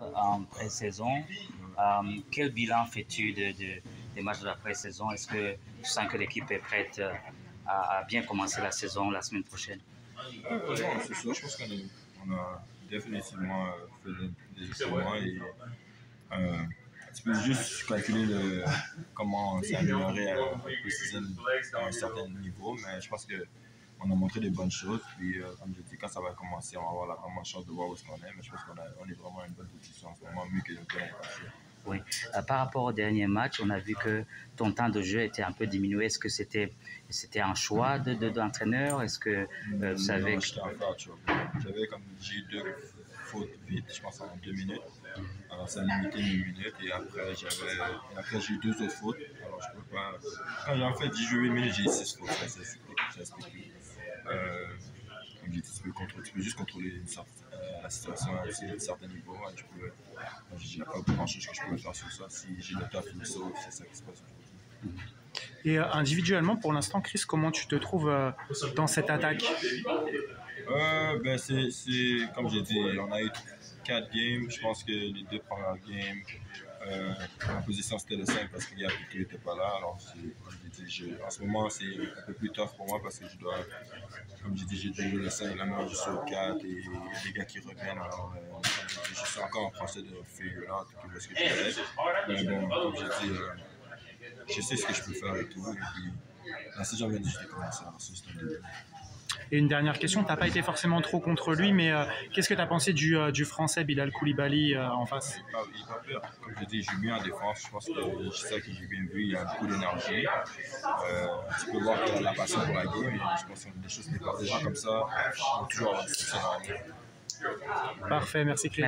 en pré-saison. Euh, quel bilan fais-tu de, de- des matchs de la pré-saison? Est-ce que tu sens que l'équipe est prête euh, à, à bien commencer la saison la semaine prochaine? Euh, c'est sûr, je pense qu'on a, définitivement euh, fait des- excellents et euh, tu peux juste calculer le, comment amélioré à pré-saison à un certain niveau, mais je pense que on a montré des bonnes choses. Puis, euh, comme je dis, quand ça va commencer, on va avoir la vraiment chance de voir où est-ce qu'on est. Mais je pense qu'on on est vraiment à une bonne position en ce moment, mieux que le temps passé. Oui. Euh, par rapport au dernier match, on a vu que ton temps de jeu était un peu diminué. Est-ce que c'était c'était un choix de de- d'entraîneur Est-ce que euh, vous savez Non, que-. J'avais comme j'ai eu deux fautes vite, je pense en deux minutes. Alors ça a limité mes minutes et après j'avais après j'ai eu deux autres fautes. Alors je peux pas. Quand j'ai en fait j'ai joué 8 minutes, j'ai eu 6 fautes. Ça, Euh, tu peux, contrôler- tu peux juste contrôler une euh, la situation à un certain niveau. Et je peux, j'ai pas grand chose que je peux faire sur ça. Si j'ai le taf ou le saut, c'est ça qui se passe aujourd'hui. Et euh, individuellement, pour l'instant, Chris, comment tu te trouves euh, dans cette attaque? Euh, ben c'est, comme j'ai dit, on a eu quatre games. Je pense que les deux premières games, euh, ma position c'était le 5 parce qu'il y a qui n'était pas là. Alors, comme j'ai dit, je- en ce moment, c'est un peu plus tough pour moi parce que je dois, comme j'ai dit, j'ai déjà le 5, la main, je suis au 4 et il gars qui reviennent. Alors, euh, je suis encore en procès de figure out, où est-ce que je. Mais bon, comme j'ai dit, euh, je sais ce que je peux faire et tout. Et puis, la saison vient de commencer. Alors, c'est un début. Et une dernière question, tu n'as pas été forcément trop contre lui, mais euh, qu'est-ce que tu as pensé du, euh, du français Bilal Koulibaly euh, en face? Il pas, il pas peur. Comme je dis, il joue bien en défense. Je pense que c'est ça que j'ai bien vu. Il a beaucoup d'énergie. Euh, tu peux voir qu'il a la passion pour la game. Et je pense que des choses qui partent gens comme ça, ils vont toujours avoir du. Parfait, merci Chris.